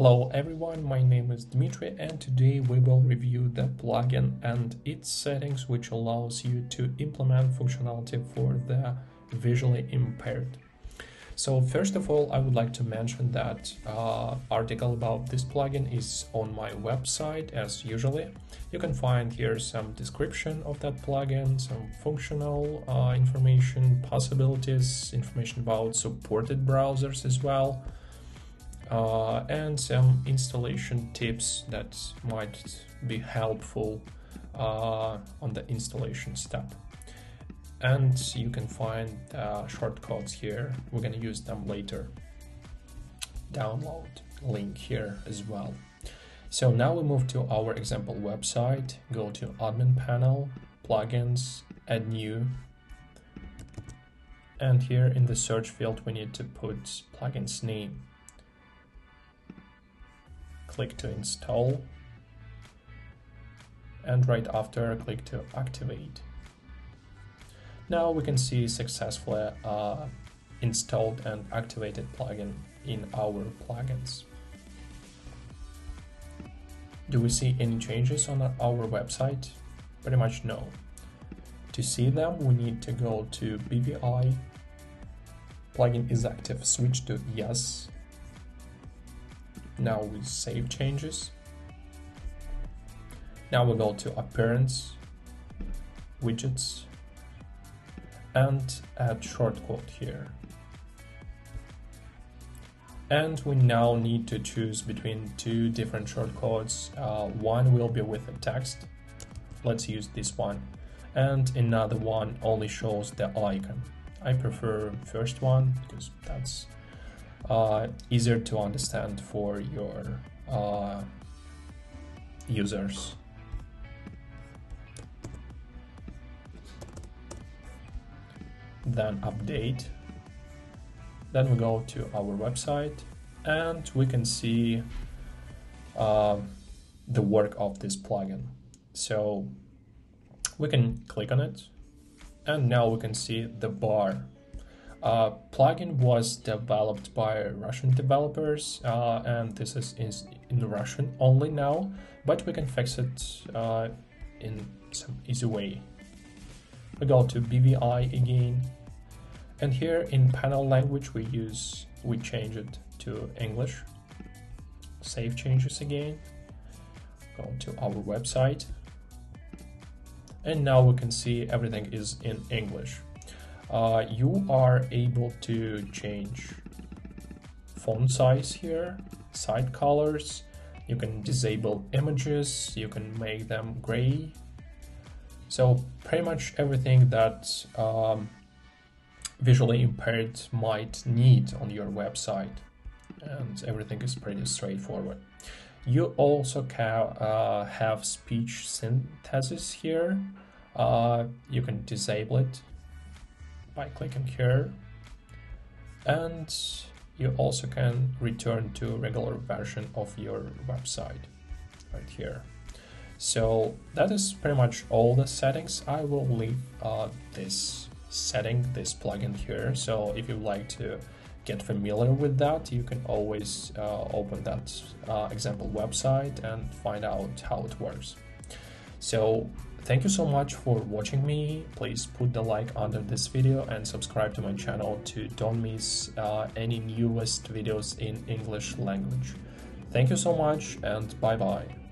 Hello everyone, my name is Dmitry and today we will review the plugin and its settings which allows you to implement functionality for the visually impaired. So first of all, I would like to mention that uh, article about this plugin is on my website as usually. You can find here some description of that plugin, some functional uh, information, possibilities, information about supported browsers as well uh, and some installation tips that might be helpful uh, on the installation step. And you can find uh, shortcuts here. We're gonna use them later. Download link here as well. So now we move to our example website, go to admin panel, plugins, add new. And here in the search field, we need to put plugins name click to install and right after click to activate. Now we can see successfully uh, installed and activated plugin in our plugins. Do we see any changes on our website? Pretty much no. To see them, we need to go to BVI, plugin is active, switch to yes, now we save changes. Now we go to appearance, widgets, and add shortcode here. And we now need to choose between two different shortcodes. Uh, one will be with a text. Let's use this one. And another one only shows the icon. I prefer first one because that's uh, easier to understand for your uh, users. Then update. Then we go to our website and we can see uh, the work of this plugin. So we can click on it and now we can see the bar uh, plugin was developed by Russian developers, uh, and this is in, in, Russian only now, but we can fix it uh, in some easy way. We go to BVI again, and here in panel language we use we change it to English. Save changes again. Go to our website, and now we can see everything is in English uh, you are able to change font size here, side colors, you can disable images, you can make them gray. So pretty much everything that um, visually impaired might need on your website and everything is pretty straightforward. You also can uh, have speech synthesis here. Uh, you can disable it by clicking here. And you also can return to regular version of your website right here. So that is pretty much all the settings. I will leave uh, this setting this plugin here. So if you'd like to get familiar with that you can always uh, open that uh, example website and find out how it works. So Thank you so much for watching me. Please put the like under this video and subscribe to my channel to don't miss uh, any newest videos in English language. Thank you so much and bye bye.